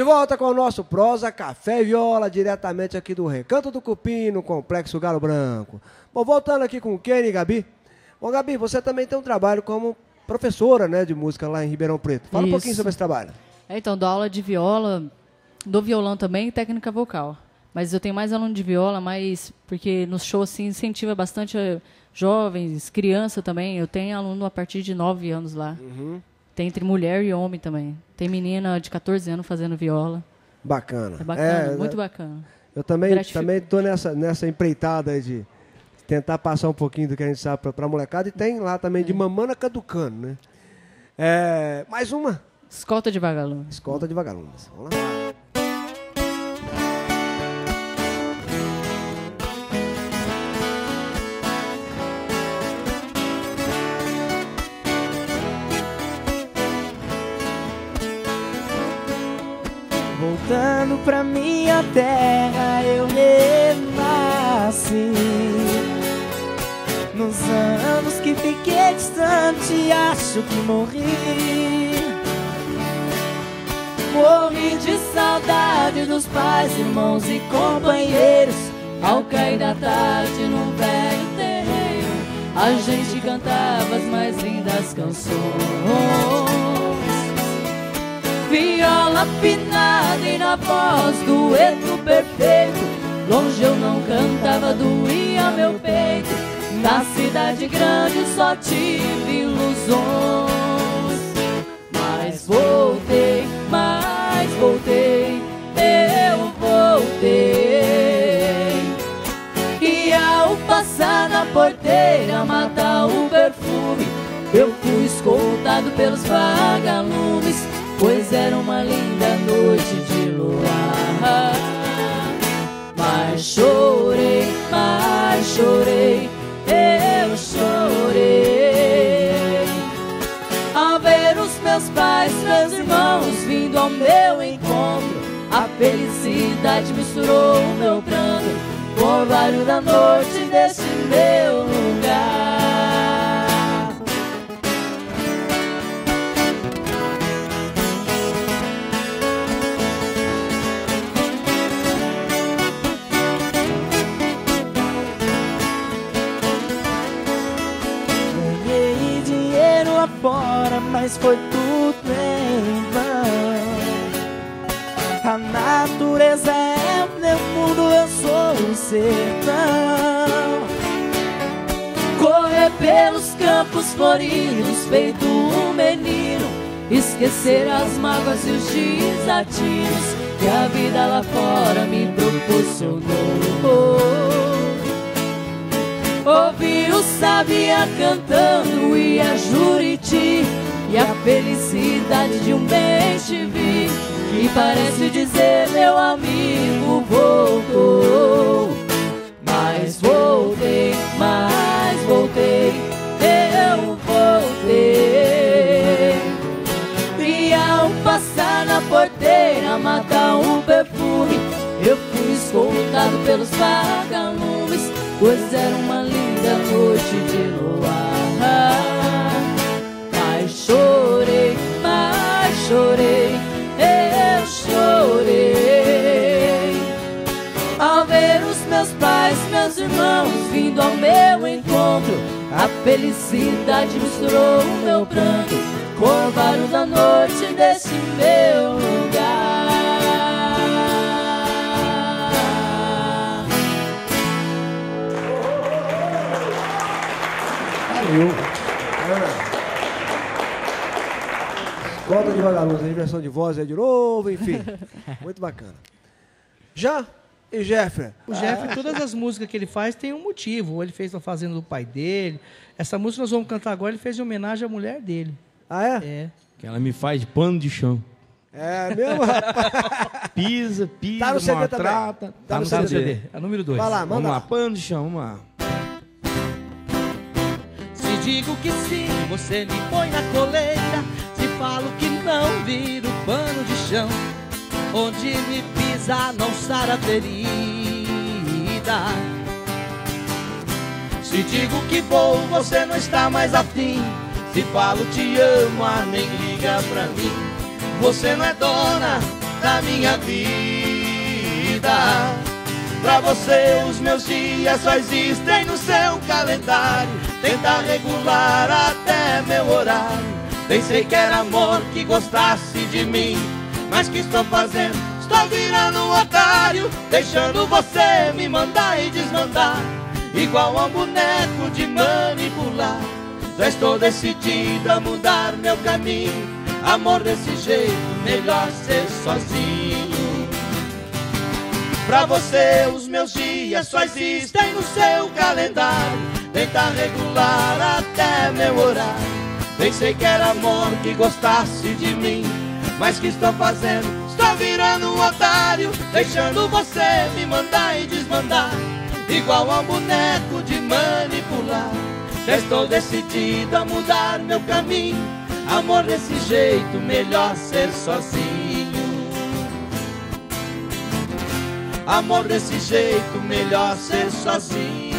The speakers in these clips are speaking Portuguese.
De volta com o nosso Prosa Café e Viola, diretamente aqui do Recanto do Cupim, no Complexo Galo Branco. Bom, voltando aqui com o Kenny e Gabi. Bom, Gabi, você também tem um trabalho como professora né, de música lá em Ribeirão Preto. Fala Isso. um pouquinho sobre esse trabalho. É, então, dou aula de viola, do violão também e técnica vocal. Mas eu tenho mais aluno de viola, mas porque nos shows assim, incentiva bastante eh, jovens, criança também. Eu tenho aluno a partir de 9 anos lá. Tem entre mulher e homem também. Tem menina de 14 anos fazendo viola. Bacana. É bacana, muito bacana. Eu também, Gratifica- também tô nessa, nessa empreitada aí de tentar passar um pouquinho do que a gente sabe pra, pra molecada. E tem lá também É. de Mamana Caducano, né? É, mais uma. Escolta de vagalume. Escolta de vagalumes. Vamos lá. Voltando pra minha terra, eu renasci. Nos anos que fiquei distante, acho que morri. Morri de saudade dos pais, irmãos e companheiros. Ao cair da tarde num velho terreiro, a gente cantava as mais lindas canções. Viola afinada e na voz dueto perfeito. Longe eu não cantava, doía meu peito. Na cidade grande só tive ilusões. Mas voltei, mas voltei Eu voltei. E ao passar na porteira matar o perfume Eu fui escoltado pelos vagalumes Pois era uma linda noite de luar Mas chorei, mas chorei Eu chorei. Ao ver os meus pais, meus irmãos Vindo ao meu encontro A felicidade misturou o meu pranto Com o barulho da noite desse meu natureza é meu mundo, eu sou o sertão. Correr pelos campos floridos, feito um menino. Esquecer as mágoas e os desatinos que a vida lá fora me proporcionou. Ouvi o Sabia cantando e a Juriti E a felicidade de um bem Que parece dizer meu amigo voltou. Mas voltei, mas voltei Eu voltei. E ao passar na porteira matar um perfume Eu fui escoltado pelos vagalumes Pois era uma linda noite de luar A felicidade misturou o meu pranto Com o barulho da noite desse meu lugar Valeu. Escolta de vagalumes, a inversão de voz é de novo, enfim. Muito bacana. Já e Jeffrey? O Jeff, todas as músicas que ele faz tem um motivo. Ou ele fez na fazenda do pai dele. Essa música que nós vamos cantar agora, ele fez em homenagem à mulher dele. Ah, é? É. Que ela me faz de pano de chão. É mesmo, rapaz? Pisa, pisa, Tá no CD maltrata. também. Tá, no Tá no CD. CD. A número 2. Vai lá, Vamos manda lá, lá. pano de chão, vamos lá. Se digo que sim, você me põe na coleira. Se falo que não, viro pano de chão. Onde me pisa, não sara a ferida. Se digo que vou, você não está mais afim. Se falo te amo, ah, nem liga pra mim. Você não é dona da minha vida. Pra você os meus dias só existem no seu calendário. Tenta regular até meu horário. Pensei que era amor que gostasse de mim, mas que estou fazendo? Estou virando um otário, deixando você me mandar e desmandar, igual a um boneco de manipular. Já estou decidida a mudar meu caminho, amor desse jeito, melhor ser sozinho. Pra você os meus dias só existem no seu calendário, tenta regular até meu horário. Pensei que era amor que gostasse de mim, mas que estou fazendo? Estou virando um otário, deixando você me mandar e desmandar, igual a um boneco de manipular. Estou decidido a mudar meu caminho, amor desse jeito, melhor ser sozinho. Amor desse jeito, melhor ser sozinho.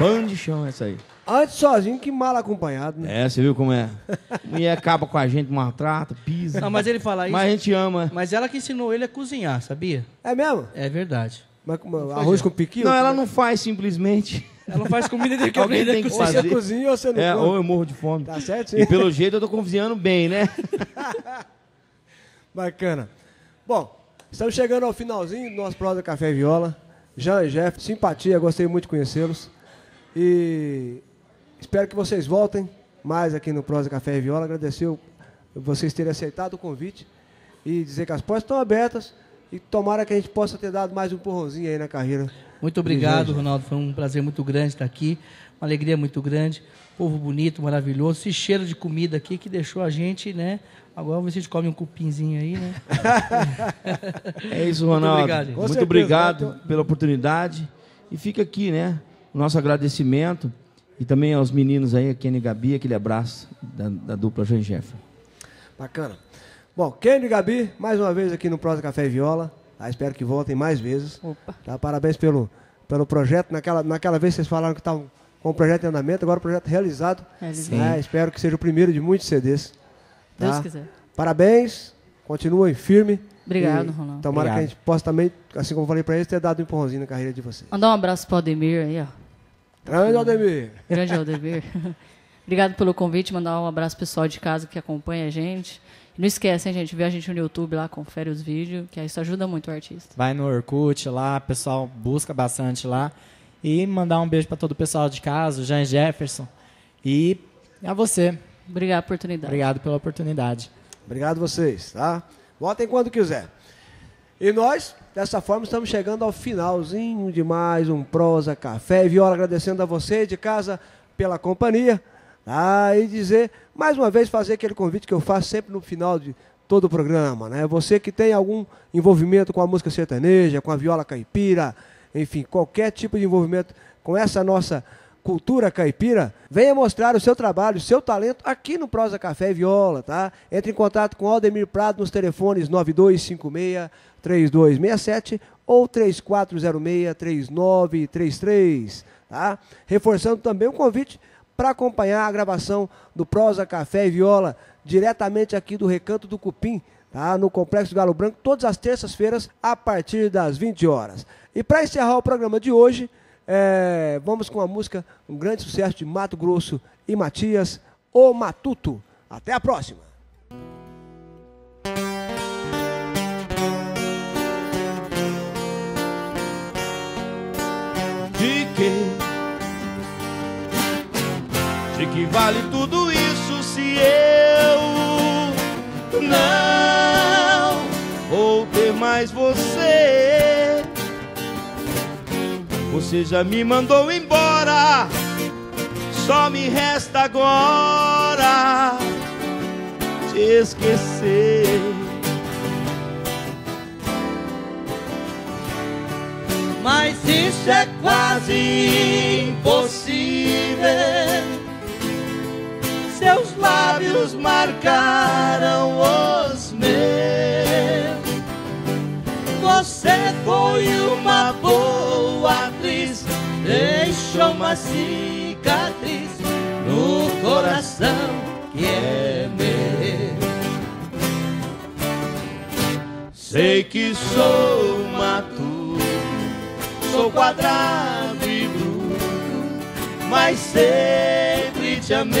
Pano de chão essa aí. Antes sozinho que mal acompanhado, né? É, você viu como é? Mulher acaba com a gente, maltrata, pisa. Não, mas ele fala isso. Mas a gente ama. Mas ela que ensinou ele a cozinhar, sabia? É mesmo? É verdade. Mas, como- arroz com piquinho? Não, ela não faz simplesmente. Ela não faz comida desde que Alguém tem que Ou cozinhar. você fazer. cozinha ou você não É, come. ou eu morro de fome. Tá certo, sim. E pelo jeito eu tô cozinhando bem, né? Bacana. Bom, estamos chegando ao finalzinho do nosso Prosa Café Viola. Jean e Jeff, simpatia, gostei muito de conhecê-los. E espero que vocês voltem mais aqui no Prosa Café e Viola. Agradecer vocês terem aceitado o convite e dizer que as portas estão abertas e tomara que a gente possa ter dado mais um empurrãozinho aí na carreira. Muito obrigado. Ronaldo. Foi um prazer muito grande estar aqui. Uma alegria muito grande. Povo bonito, maravilhoso. Esse cheiro de comida aqui que deixou a gente, né? Agora você come um cupinzinho aí, né? É isso, Ronaldo. obrigado, Muito obrigado vai ter- pela oportunidade. E fica aqui, né? O nosso agradecimento. E também aos meninos aí, a Kenny e Gabi, aquele abraço da, da dupla Jean Jeff. Bacana. Bom, Kenny e Gabi, mais uma vez aqui no Prosa Café e Viola. tá? Espero que voltem mais vezes. Opa. Tá? Parabéns pelo, pelo projeto. Naquela, naquela vez vocês falaram que estavam com o projeto em andamento, agora o projeto realizado. Realizado. né? Espero que seja o primeiro de muitos CDs. tá? Deus quiser. Parabéns, continuem firme. Obrigado, E Ronaldo. Tomara Obrigado. que a gente possa também, assim como eu falei para eles, ter dado um empurrãozinho na carreira de vocês. Mandar um abraço pro Aldemir aí, ó. Grande Aldemir. Grande Aldemir. Obrigado pelo convite. Mandar um abraço pro pessoal de casa que acompanha a gente. Não esquece, hein, gente? Vê a gente no YouTube lá, confere os vídeos, que isso ajuda muito o artista. Vai no Orkut lá, pessoal busca bastante lá. E mandar um beijo para todo o pessoal de casa, o Jean Jefferson. E a você. Obrigado pela oportunidade. Obrigado pela oportunidade. Obrigado vocês, tá? Voltem quando quiser. E nós, dessa forma, estamos chegando ao finalzinho de mais um Prosa Café Viola, agradecendo a você de casa pela companhia. Tá? E dizer, mais uma vez, fazer aquele convite que eu faço sempre no final de todo o programa. Né? Você que tem algum envolvimento com a música sertaneja, com a viola caipira, enfim, qualquer tipo de envolvimento com essa nossa cultura caipira, venha mostrar o seu trabalho, o seu talento aqui no Prosa Café e Viola, tá? Entre em contato com Aldemir Prado nos telefones 9256 3267 ou 3406 3933, tá? Reforçando também o convite para acompanhar a gravação do Prosa Café e Viola diretamente aqui do Recanto do Cupim, tá? No Complexo Galo Branco, todas as terças-feiras a partir das 20 horas. E para encerrar o programa de hoje, é, vamos com a música, um grande sucesso de Mato Grosso e Matias, O Matuto. Até a próxima! De que? De que vale tudo isso se eu não vou ter mais você? Você já me mandou embora, só me resta agora te esquecer. Mas isso é quase impossível. Seus lábios marcaram os Foi uma cicatriz no coração que é meu. Sei que sou matuto, sou quadrado e bruto, mas sempre te amei.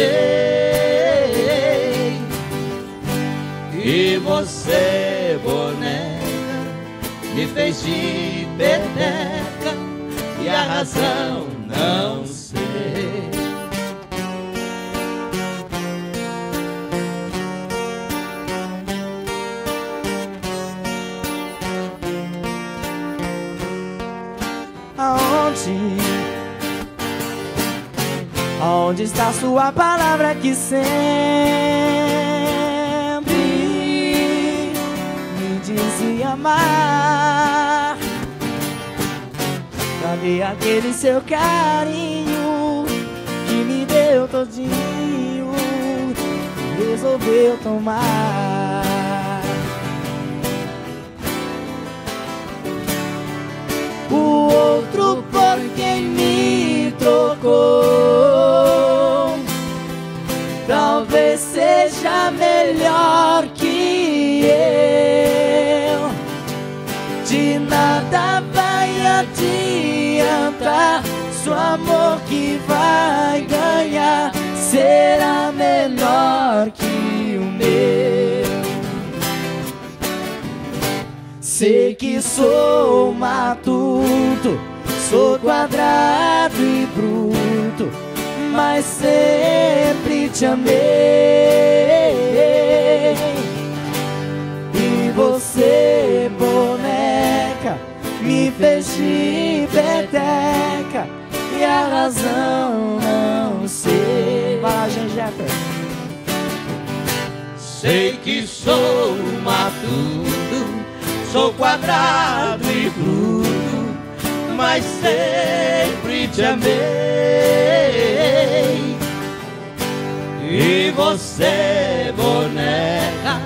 E você, boneca, me fez de peteca e a razão não sei. Aonde? Onde está sua palavra que sempre me dizia amar? Cadê aquele seu carinho que me deu todinho e resolveu tomar? O outro por quem me trocou Talvez seja melhor que adiantar Seu amor que vai ganhar Será menor que o meu Sei que sou matuto, sou quadrado e bruto, mas sempre te amei. A razão não sei. Vai, Jefferson. Sei que sou matuto, sou quadrado e bruto, mas sempre te amei. E você, boneca,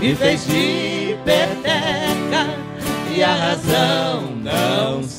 me fez de peteca, e a razão não sei.